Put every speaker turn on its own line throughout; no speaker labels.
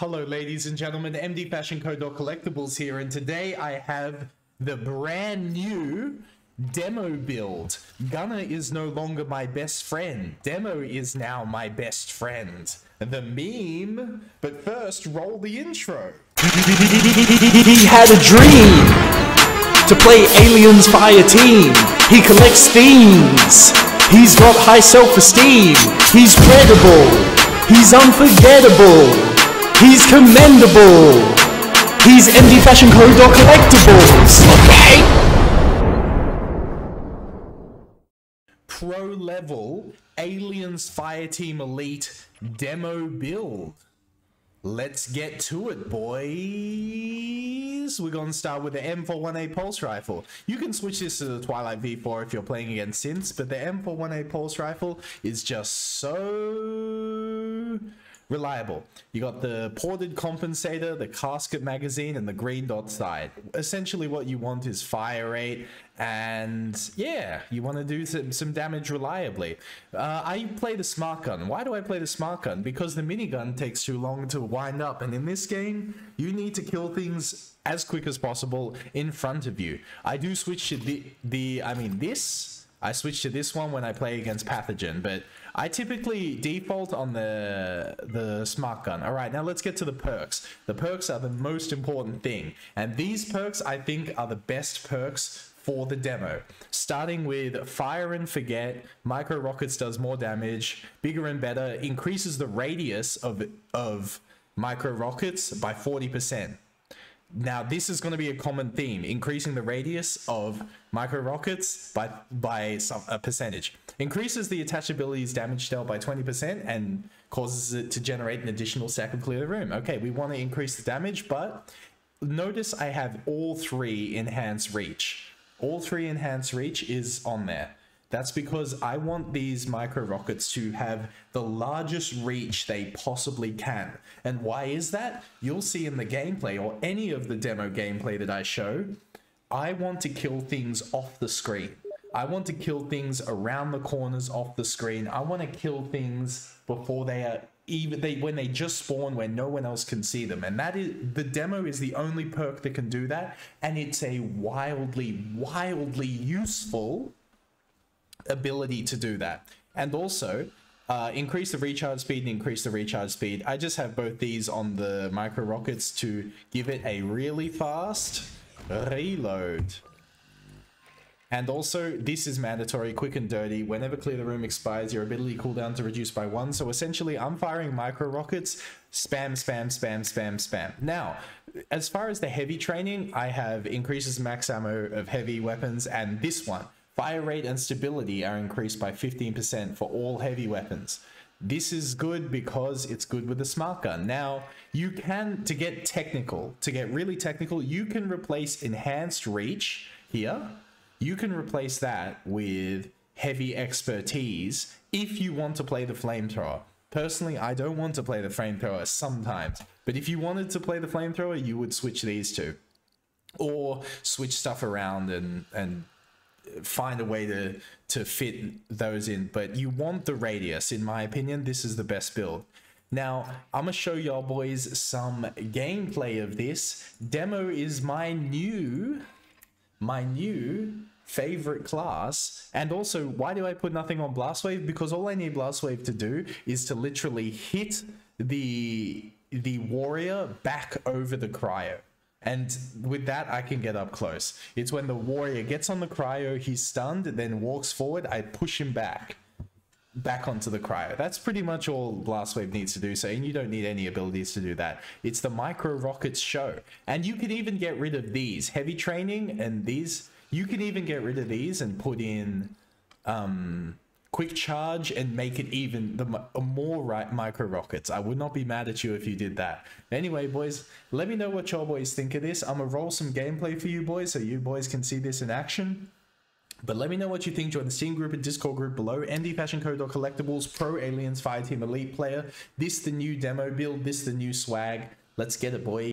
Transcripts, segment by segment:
Hello, ladies and gentlemen. MD Fashion Co. Collectibles here, and today I have the brand new demo build. Gunner is no longer my best friend. Demo is now my best friend. The meme. But first, roll the intro.
He had a dream to play Aliens Fire Team. He collects themes. He's got high self-esteem. He's credible. He's unforgettable. He's commendable. He's MD Fashion Co. Collectibles. Okay.
Pro level Aliens Fireteam Elite demo build. Let's get to it, boys. We're going to start with the M41A Pulse Rifle. You can switch this to the Twilight V4 if you're playing against synths, but the M41A Pulse Rifle is just so reliable. You got the ported compensator, the casket magazine, and the green dot sight. Essentially what you want is fire rate, and yeah, you want to do some, some damage reliably. Uh, I play the smart gun. Why do I play the smart gun? Because the minigun takes too long to wind up, and in this game, you need to kill things as quick as possible in front of you. I do switch to the, the I mean, this, I switch to this one when I play against Pathogen, but I typically default on the the smart gun. All right, now let's get to the perks. The perks are the most important thing, and these perks I think are the best perks for the demo. Starting with Fire and Forget, Micro Rockets does more damage, bigger and better, increases the radius of of micro rockets by 40%. Now, this is going to be a common theme, increasing the radius of micro rockets by, by some, a percentage. Increases the attack ability's damage dealt by 20% and causes it to generate an additional of clear the room. Okay, we want to increase the damage, but notice I have all three enhanced reach. All three enhanced reach is on there. That's because I want these micro rockets to have the largest reach they possibly can. And why is that? You'll see in the gameplay or any of the demo gameplay that I show, I want to kill things off the screen. I want to kill things around the corners off the screen. I want to kill things before they are even they when they just spawn where no one else can see them and that is the demo is the only perk that can do that and it's a wildly wildly useful ability to do that. And also, uh, increase the recharge speed and increase the recharge speed. I just have both these on the micro rockets to give it a really fast reload. And also, this is mandatory, quick and dirty. Whenever clear the room expires, your ability cooldown to reduce by one. So essentially, I'm firing micro rockets, spam, spam, spam, spam, spam. Now, as far as the heavy training, I have increases max ammo of heavy weapons and this one. Fire rate and stability are increased by 15% for all heavy weapons. This is good because it's good with the smart gun. Now, you can, to get technical, to get really technical, you can replace enhanced reach here. You can replace that with heavy expertise if you want to play the flamethrower. Personally, I don't want to play the flamethrower sometimes, but if you wanted to play the flamethrower, you would switch these two. Or switch stuff around and, and find a way to to fit those in but you want the radius. In my opinion this is the best build. Now i'm gonna show y'all boys some gameplay of this. Demo is my new my new favorite class. And also why do i put nothing on blast wave? Because all i need blast wave to do is to literally hit the the warrior back over the cryo and with that, I can get up close. It's when the warrior gets on the cryo, he's stunned, then walks forward, I push him back. Back onto the cryo. That's pretty much all Blast Wave needs to do, so and you don't need any abilities to do that. It's the micro rockets show. And you can even get rid of these. Heavy training and these, you can even get rid of these and put in um quick charge and make it even the more right micro rockets. I would not be mad at you if you did that. Anyway, boys, let me know what your boys think of this. I'm gonna roll some gameplay for you boys so you boys can see this in action. But let me know what you think. Join the Steam group and Discord group below. MDFashionCo.collectibles, Pro Aliens Fireteam Elite Player. This the new demo build. This the new swag. Let's get it, boy.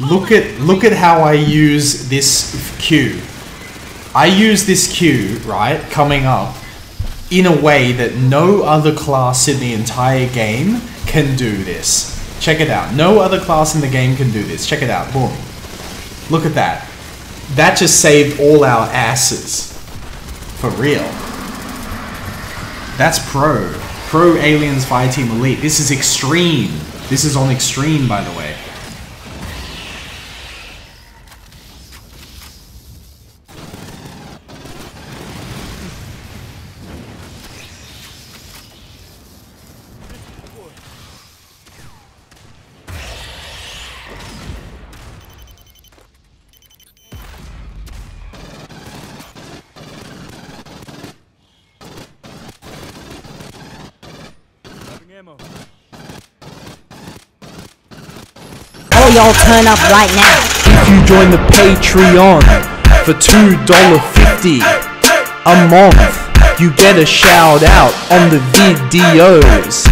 Look at look at how I use this Q. I use this Q, right, coming up in a way that no other class in the entire game can do this. Check it out. No other class in the game can do this. Check it out. Boom. Look at that. That just saved all our asses. For real. That's pro. Pro Aliens Fireteam Elite. This is extreme. This is on extreme, by the way.
All y'all turn up right now.
If you join the Patreon for $2.50 a month, you get a shout out on the videos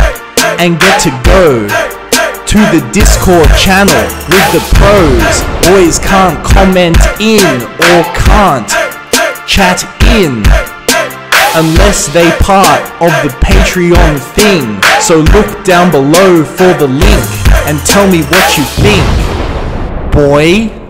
and get to go to the Discord channel with the pros. Boys can't comment in or can't chat in unless they part of the Patreon thing. So look down below for the link and tell me what you think, boy.